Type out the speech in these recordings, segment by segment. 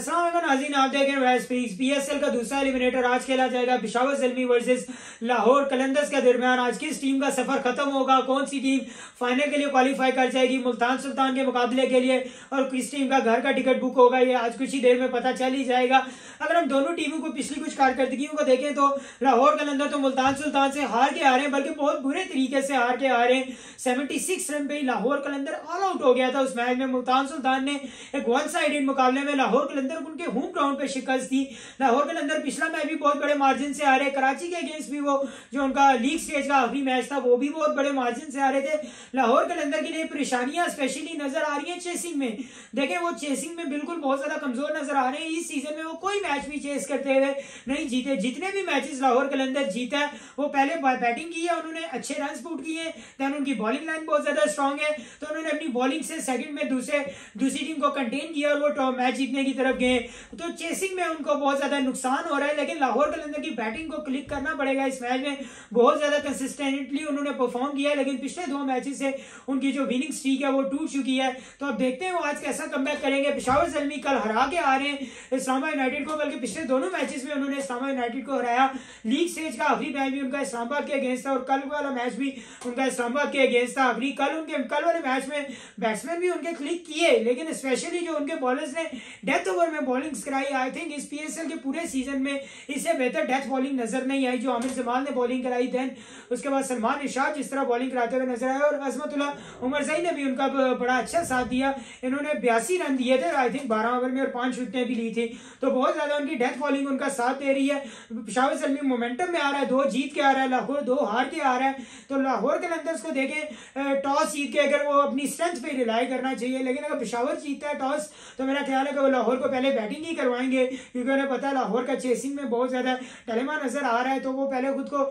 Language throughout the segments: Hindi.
नाजीन आप देख रहे हैं पीएसएल का दूसरा एलिमिनेटर आज खेला जाएगा पिशावर जलमी वर्सेस लाहौर कलंदर्स के दरमियान। आज किस टीम का सफ़र खत्म होगा? कौन सी टीम फाइनल के लिए क्वालिफाई कर जाएगी मुल्तान सुल्तान के मुकाबले के लिए? और किस टीम का घर का टिकट बुक होगा? ये आज कुछ ही देर में पता चल ही जाएगा। अगर हम दोनों टीमों को पिछली कुछ कारकर्दगियों को देखें तो लाहौर कलंदर तो मुल्तान सुल्तान से हार के आ रहे हैं, बल्कि बहुत बुरे तरीके से हार के आ रहे हैं। सेवेंटी रन पे लाहौर कलंदर ऑल आउट हो गया था उस मैच में। मुल्तान सुल्तान ने एक वन साइडेड मुकाबले में लाहौर कलंदर उनके होम ग्राउंड पे शिकस्त दी लाहौर कलंदर पिछला मैच भी बहुत बड़े मार्जिन से आ रहे कराची के अगेंस्ट भी वो, जो उनका लीग स्टेज का आखिरी मैच था, वो भी बहुत बड़े मार्जिन से आ रहे थे। लाहौर कलंदर के लिए परेशानियाँ स्पेशली नज़र आ रही है चेसिंग में। देखें, वो चेसिंग में बिल्कुल बहुत ज़्यादा कमज़ोर नज़र आ रहे हैं। इस सीज़न में वो कोई मैच भी चेस करते हुए नहीं जीते। जितने भी मैचेस लाहौर कलंदर जीता है, वो पहले बैटिंग की है, उन्होंने अच्छे रन पुट किए देन उनकी बॉलिंग लाइन बहुत ज़्यादा स्ट्रॉन्ग है। तो उन्होंने अपनी बॉलिंग से सेकंड में दूसरे, दूसरी टीम को कंटेन किया और वो मैच जीतने की तरफ़ गए तो चेसिंग में उनको बहुत ज़्यादा नुकसान हो रहा है, लेकिन लाहौर कलंदर की बैटिंग को क्लिक करना पड़ेगा इस मैच में। बहुत ज़्यादा कंसिस्टेंटली उन्होंने परफॉर्म किया लेकिन पिछले दो मैचेस से उनकी जो विनिंग स्ट्रीक है वो टूट चुकी है। तो अब देखते हैं वो आज कैसा कम करेंगे। पिशावर जलमी कल हरा के आ रहे हैं इस्लामा यूनाइटेड को, बल्कि पिछले दोनों मैचेस में उन्होंने इस्लामा यूनाइटेड को हराया। लीग स्टेज का आखिरी मैच भी उनका इस्लामाबाद के अगेंस्ट था, और कल वाला मैच भी उनका इस्लामाबाद के अगेंस्ट था आखिरी। कल उनके, कल वाले मैच में बैट्समैन भी उनके क्लिक किए, लेकिन स्पेशली जो उनके बॉलर्स ने डेथ ओवर में बॉलिंग कराई. आई थिंक इस पीएसएल के पूरे सीज़न में इससे बेहतर डेथ बॉलिंग नज़र नहीं आई, जो आमिर जमाल ने बॉलिंग कराई. देन उसके बाद सलमान इशाद जिस तरह बॉलिंग कराते हुए नज़र आए और अजमतुल्ला उमर सही ने भी उनका बड़ा अच्छा साथ दिया. इन्होंने बयासी रन दिए थे आई थिंक बारह ओवर में और पाँच विकेटें भी ली थी. तो बहुत ज़्यादा उनकी डेथ बॉलिंग उनका साथ दे रही है. पिशावर सलमी मोमेंटम में आ रहा है, दो जीत के आ रहा है, लाहौर दो हार के आ रहा है. तो लाहौर के अंदर को देखें टॉस जीत के अगर वो अपनी स्ट्रेंथ पे रिलाई करना चाहिए. लेकिन अगर पिशावर जीतता है टॉस तो मेरा ख्याल है कि वो लाहौर को पहले बैटिंग ही करवाएँगे, क्योंकि उन्हें पता लाहौर का चेसिंग में बहुत ज़्यादा टलेमा नज़र आ रहा है तो वो पहले खुद को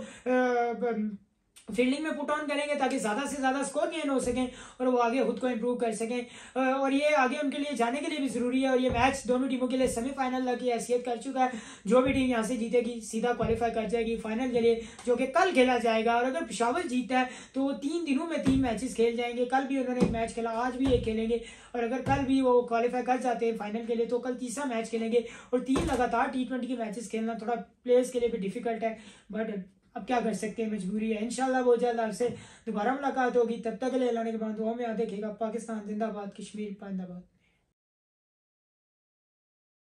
फील्डिंग में पुट ऑन करेंगे ताकि ज़्यादा से ज़्यादा स्कोर गेन हो सकें और वो आगे खुद को इम्प्रूव कर सकें। और ये आगे उनके लिए जाने के लिए भी ज़रूरी है और ये मैच दोनों टीमों के लिए सेमीफाइनल की हैसियत कर चुका है। जो भी टीम यहाँ से जीतेगी, सीधा क्वालिफाई कर जाएगी फाइनल के लिए, जो कि कल खेला जाएगा। और अगर पिशावर जीतता है तो वो तीन दिनों में तीन मैचेस खेल जाएँगे। कल भी उन्होंने एक मैच खेला, आज भी एक खेलेंगे। और अगर कल भी वो क्वालिफाई कर जाते हैं फाइनल के लिए तो कल तीसरा मैच खेलेंगे। और तीन लगातार टी ट्वेंटी के मैचेस खेलना थोड़ा प्लेयर्स के लिए भी डिफ़िकल्ट है। बट अब क्या कर सकते हैं मजबूरी है। इनशाला बहुत जल्द आपसे दोबारा मुलाकात होगी। तब तक ले लाने के बाद दुआ में याद देखेगा पाकिस्तान, जिंदाबाद, कश्मीर पाइंदाबाद